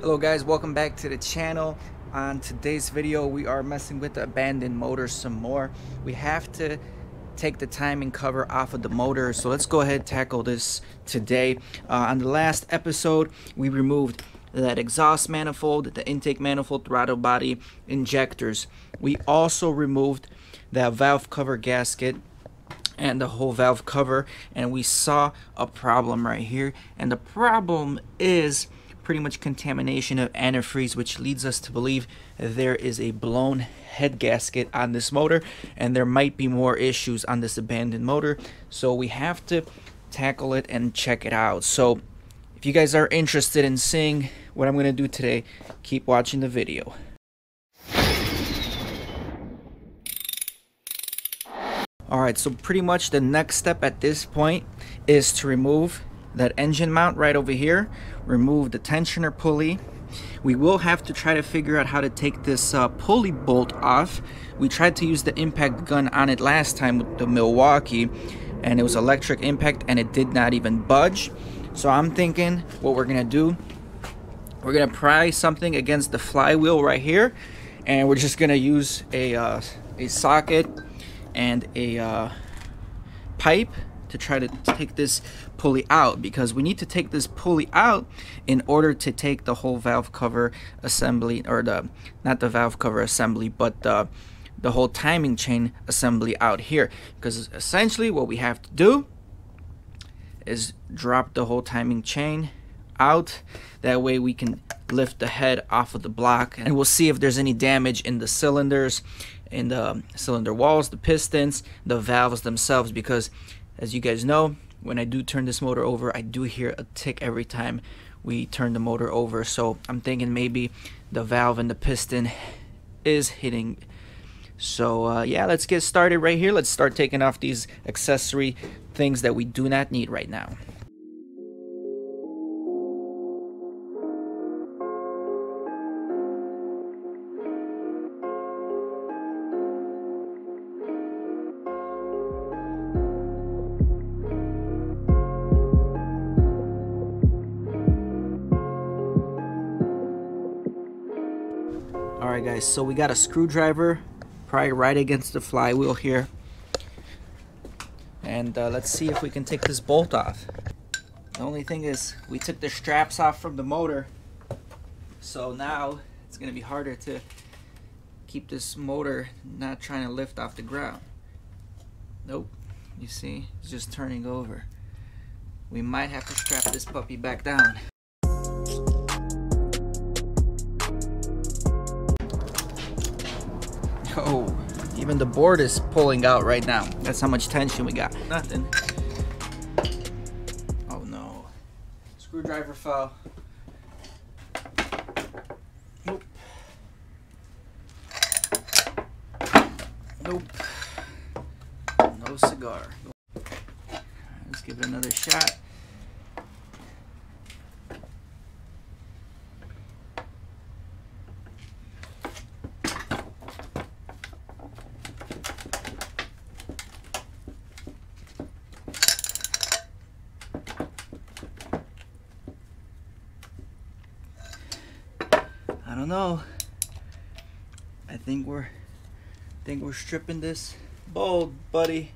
Hello guys, welcome back to the channel. On today's video, we are messing with the abandoned motor some more. We have to take the timing cover off of the motor, so let's go ahead and tackle this today. Uh, on the last episode, we removed that exhaust manifold, the intake manifold, throttle body, injectors. We also removed that valve cover gasket and the whole valve cover and we saw a problem right here and the problem is pretty much contamination of antifreeze, which leads us to believe there is a blown head gasket on this motor, and there might be more issues on this abandoned motor. So we have to tackle it and check it out. So if you guys are interested in seeing what I'm going to do today, keep watching the video. Alright, so pretty much the next step at this point is to remove that engine mount right over here, remove the tensioner pulley. We will have to try to figure out how to take this uh, pulley bolt off. We tried to use the impact gun on it last time with the Milwaukee and it was electric impact and it did not even budge. So I'm thinking what we're gonna do, we're gonna pry something against the flywheel right here and we're just gonna use a, uh, a socket and a uh, pipe to try to take this pulley out because we need to take this pulley out in order to take the whole valve cover assembly or the not the valve cover assembly but the the whole timing chain assembly out here. Because essentially what we have to do is drop the whole timing chain out. That way we can lift the head off of the block and we'll see if there's any damage in the cylinders in the um, cylinder walls the pistons the valves themselves because as you guys know, when I do turn this motor over, I do hear a tick every time we turn the motor over. So I'm thinking maybe the valve and the piston is hitting. So uh, yeah, let's get started right here. Let's start taking off these accessory things that we do not need right now. Alright guys, so we got a screwdriver probably right against the flywheel here. And uh, let's see if we can take this bolt off. The only thing is we took the straps off from the motor. So now it's going to be harder to keep this motor not trying to lift off the ground. Nope, you see, it's just turning over. We might have to strap this puppy back down. Oh, even the board is pulling out right now. That's how much tension we got. Nothing. Oh no. Screwdriver fell. Nope. Nope. No cigar. Let's give it another shot. I don't know. I think we're I think we're stripping this bolt, buddy.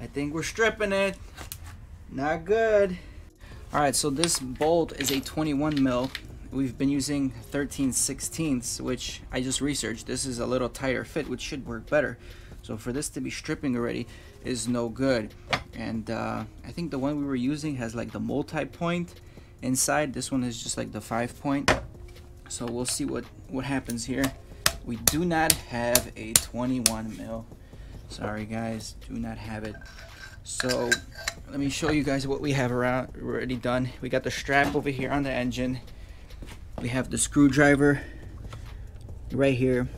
I think we're stripping it. Not good. Alright, so this bolt is a 21 mil. We've been using 13 16ths, which I just researched. This is a little tighter fit, which should work better. So for this to be stripping already is no good. And uh, I think the one we were using has like the multi-point inside this one is just like the five point. So we'll see what what happens here. We do not have a 21 mil. Sorry guys do not have it. So let me show you guys what we have around already done. We got the strap over here on the engine. We have the screwdriver right here.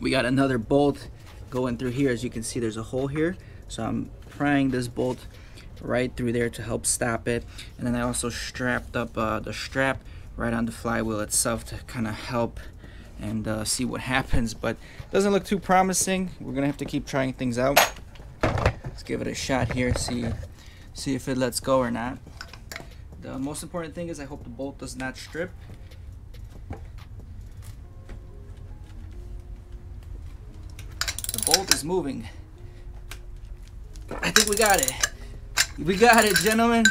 We got another bolt going through here. As you can see there's a hole here. So I'm prying this bolt right through there to help stop it and then I also strapped up uh, the strap right on the flywheel itself to kind of help and uh, see what happens but doesn't look too promising we're gonna have to keep trying things out let's give it a shot here see see if it lets go or not The most important thing is I hope the bolt does not strip. The bolt is moving. I think we got it. We got it, gentlemen.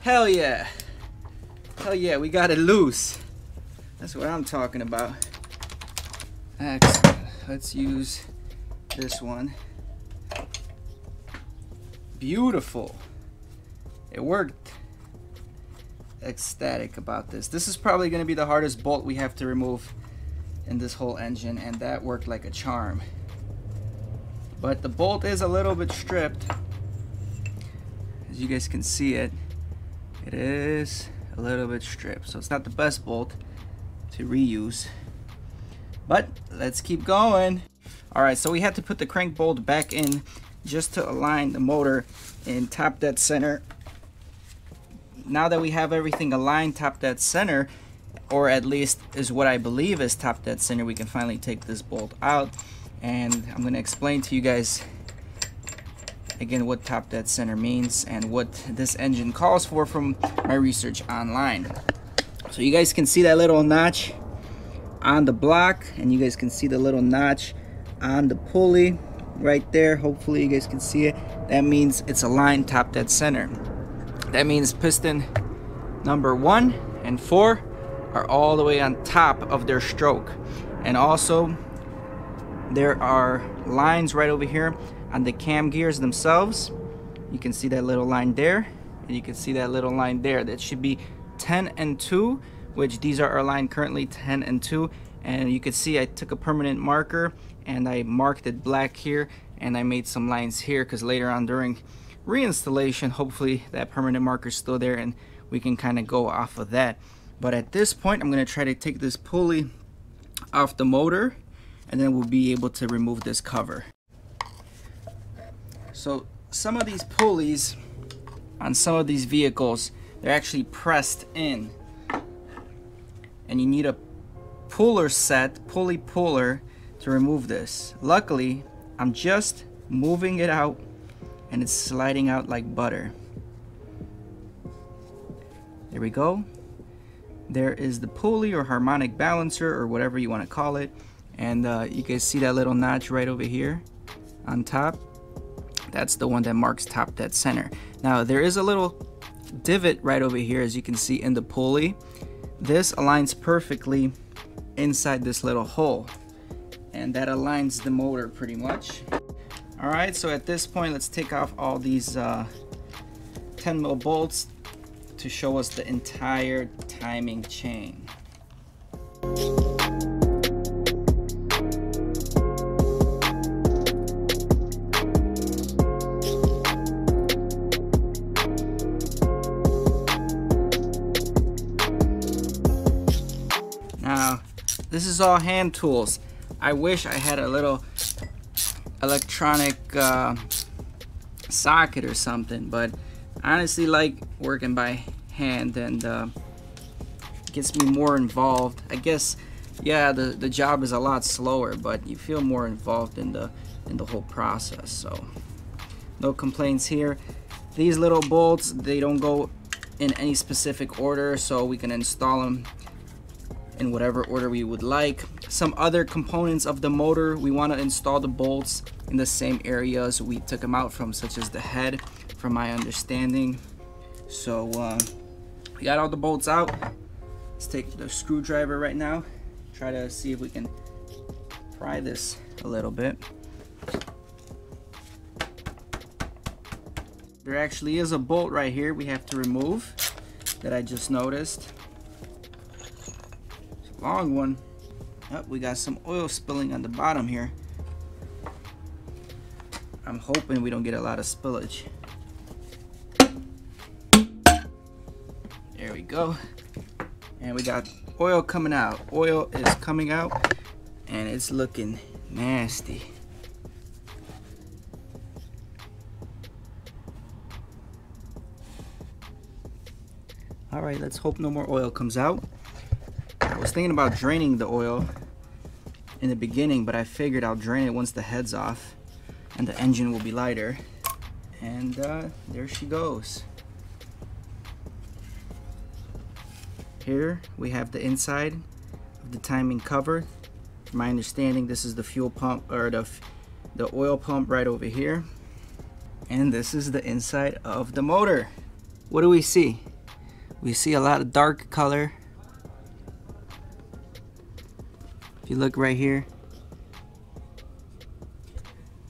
Hell yeah. Hell yeah, we got it loose. That's what I'm talking about. Excellent. Let's use this one. Beautiful. It worked. Ecstatic about this. This is probably going to be the hardest bolt we have to remove in this whole engine and that worked like a charm. But the bolt is a little bit stripped. You guys can see it, it is a little bit stripped. So it's not the best bolt to reuse. But let's keep going. All right, so we had to put the crank bolt back in just to align the motor and top dead center. Now that we have everything aligned top dead center, or at least is what I believe is top dead center, we can finally take this bolt out. And I'm gonna explain to you guys again what top dead center means and what this engine calls for from my research online. So you guys can see that little notch on the block and you guys can see the little notch on the pulley right there. Hopefully you guys can see it. That means it's aligned top dead center. That means piston number one and four are all the way on top of their stroke. And also there are lines right over here on the cam gears themselves. You can see that little line there and you can see that little line there. That should be 10 and 2 which these are aligned currently 10 and 2 and you can see I took a permanent marker and I marked it black here and I made some lines here because later on during reinstallation hopefully that permanent marker is still there and we can kind of go off of that. But at this point I'm going to try to take this pulley off the motor and then we'll be able to remove this cover so some of these pulleys on some of these vehicles they're actually pressed in and you need a puller set pulley puller to remove this. Luckily, I'm just moving it out and it's sliding out like butter. There we go. There is the pulley or harmonic balancer or whatever you want to call it. And uh, you can see that little notch right over here on top. That's the one that marks top dead center. Now there is a little divot right over here as you can see in the pulley. This aligns perfectly inside this little hole and that aligns the motor pretty much. All right, so at this point, let's take off all these uh, 10 mil bolts to show us the entire timing chain. This is all hand tools. I wish I had a little electronic uh, socket or something, but I honestly like working by hand and uh, gets me more involved. I guess, yeah, the, the job is a lot slower, but you feel more involved in the in the whole process. So, no complaints here. These little bolts, they don't go in any specific order, so we can install them in whatever order we would like. Some other components of the motor, we want to install the bolts in the same areas we took them out from, such as the head, from my understanding. So uh, we got all the bolts out. Let's take the screwdriver right now, try to see if we can pry this a little bit. There actually is a bolt right here we have to remove that I just noticed long one. Oh, we got some oil spilling on the bottom here. I'm hoping we don't get a lot of spillage. There we go. And we got oil coming out. Oil is coming out and it's looking nasty. All right, let's hope no more oil comes out was thinking about draining the oil in the beginning, but I figured I'll drain it once the head's off and the engine will be lighter. And uh, there she goes. here we have the inside of the timing cover. From my understanding, this is the fuel pump or the, the oil pump right over here. And this is the inside of the motor. What do we see? We see a lot of dark color. You look right here,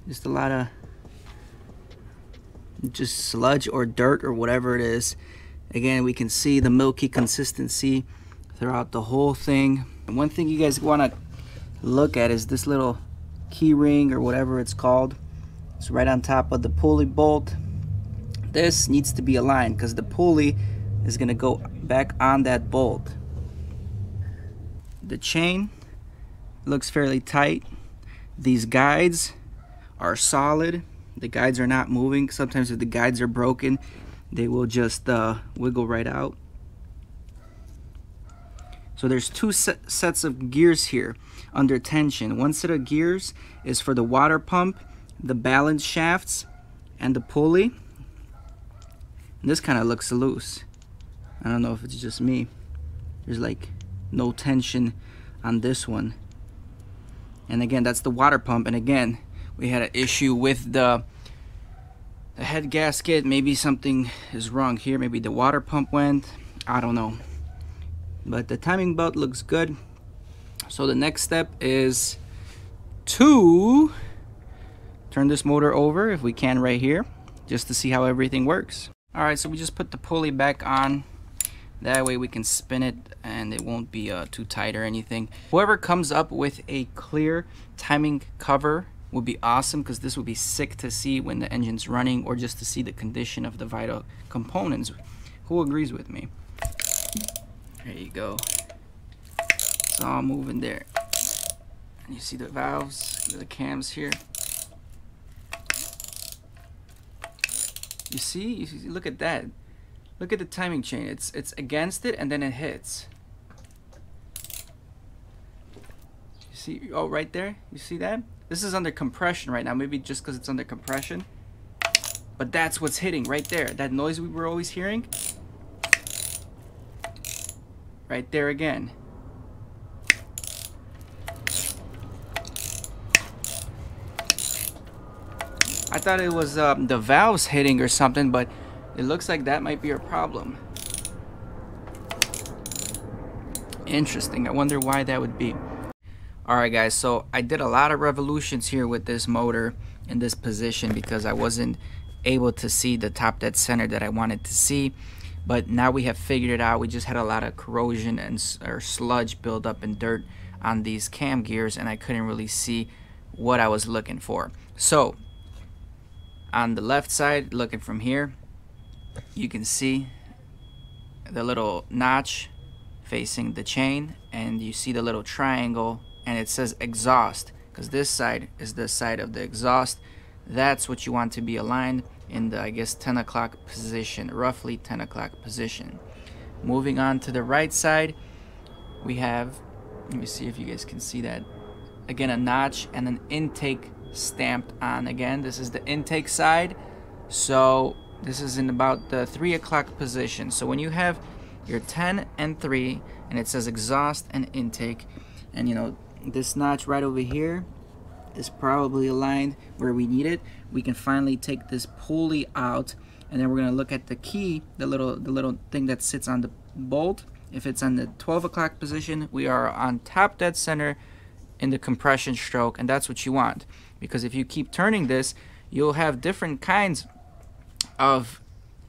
just a lot of just sludge or dirt or whatever it is. Again, we can see the milky consistency throughout the whole thing. And one thing you guys want to look at is this little key ring or whatever it's called. It's right on top of the pulley bolt. This needs to be aligned because the pulley is going to go back on that bolt. The chain looks fairly tight. These guides are solid. The guides are not moving. Sometimes if the guides are broken, they will just uh, wiggle right out. So there's two set sets of gears here under tension. One set of gears is for the water pump, the balance shafts, and the pulley. And this kind of looks loose. I don't know if it's just me. There's like no tension on this one. And again, that's the water pump. And again, we had an issue with the the head gasket. Maybe something is wrong here. Maybe the water pump went. I don't know. But the timing belt looks good. So the next step is to turn this motor over if we can right here just to see how everything works. Alright so we just put the pulley back on that way we can spin it and it won't be uh, too tight or anything whoever comes up with a clear timing cover would be awesome because this would be sick to see when the engine's running or just to see the condition of the vital components. Who agrees with me? There you go. It's all moving there. And you see the valves, the cams here. You see? You see? Look at that. Look at the timing chain. It's it's against it and then it hits. You see? Oh, right there. You see that? This is under compression right now, maybe just because it's under compression. But that's what's hitting right there. That noise we were always hearing. Right there again. I thought it was um, the valves hitting or something, but it looks like that might be a problem. Interesting. I wonder why that would be. Alright guys, so I did a lot of revolutions here with this motor in this position because I wasn't able to see the top dead center that I wanted to see. But now we have figured it out. We just had a lot of corrosion and or sludge build up in dirt on these cam gears and I couldn't really see what I was looking for. So on the left side, looking from here, you can see the little notch facing the chain and you see the little triangle and it says exhaust because this side is the side of the exhaust. That's what you want to be aligned in the I guess 10 o'clock position roughly 10 o'clock position. Moving on to the right side we have let me see if you guys can see that. Again a notch and an intake stamped on again. This is the intake side. So this is in about the 3 o'clock position. So when you have your 10 and 3 and it says exhaust and intake and you know this notch right over here is probably aligned where we need it we can finally take this pulley out and then we're to look at the key the little the little thing that sits on the bolt. If it's on the 12 o'clock position we are on top dead center in the compression stroke and that's what you want. Because if you keep turning this you'll have different kinds of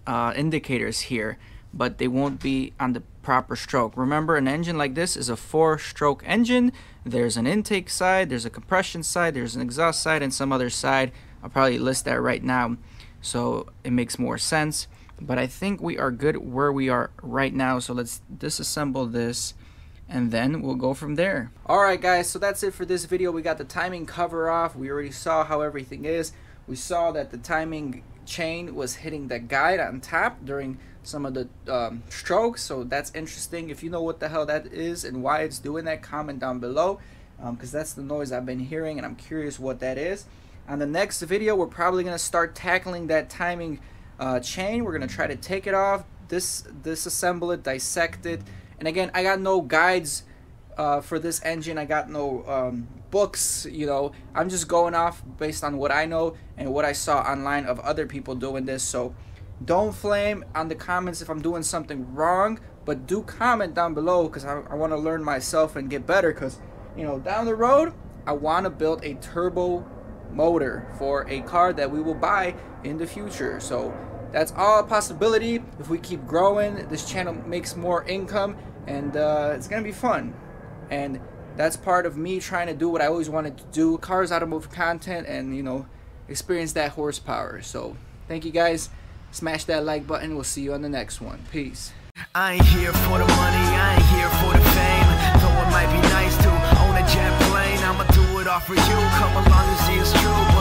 uh, indicators here but they won't be on the proper stroke. Remember, an engine like this is a four-stroke engine. There's an intake side, there's a compression side, there's an exhaust side, and some other side. I'll probably list that right now so it makes more sense. But I think we are good where we are right now. So let's disassemble this and then we'll go from there. Alright guys, so that's it for this video. We got the timing cover off. We already saw how everything is. We saw that the timing chain was hitting the guide on top during some of the um, strokes so that's interesting. If you know what the hell that is and why it's doing that comment down below because um, that's the noise I've been hearing and I'm curious what that is. On the next video we're probably gonna start tackling that timing uh, chain. We're gonna try to take it off this disassemble it dissect it. And again, I got no guides uh, for this engine. I got no um, books. You know, I'm just going off based on what I know and what I saw online of other people doing this. So don't flame on the comments if I'm doing something wrong, but do comment down below because I, I want to learn myself and get better. Because you know, down the road, I want to build a turbo motor for a car that we will buy in the future. So that's all a possibility. If we keep growing, this channel makes more income and uh, it's gonna be fun. And that's part of me trying to do what I always wanted to do, cars automotive content and you know, experience that horsepower. So thank you guys. Smash that like button. We'll see you on the next one. Peace. I ain't here for the money, I ain't here for the fame. Though it might be nice to own a jet plane, I'ma do it all for you. Come along and see it's true.